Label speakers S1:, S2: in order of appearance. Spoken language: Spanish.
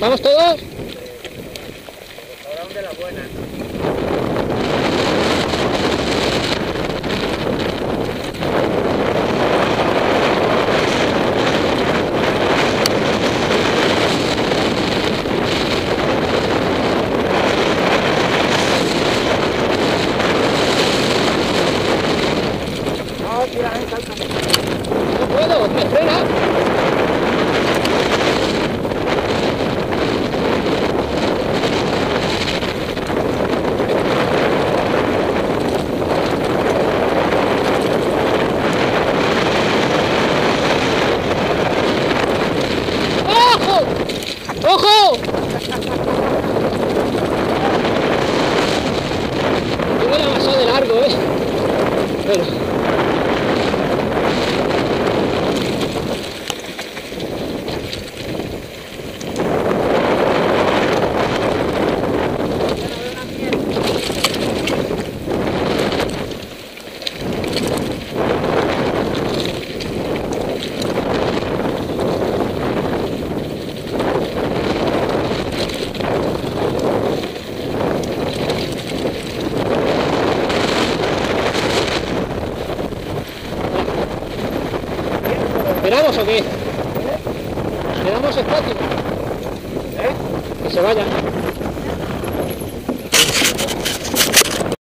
S1: ¿Vamos todos?
S2: Restaurante de la buena. No
S1: puedo, me frena. ¡Ojo! ¡Ojo! Yo me la pasado de largo, ¿eh? Pero... ¿Esperamos o qué? ¿Le damos espacio?
S2: ¿Eh?
S1: Que se vaya.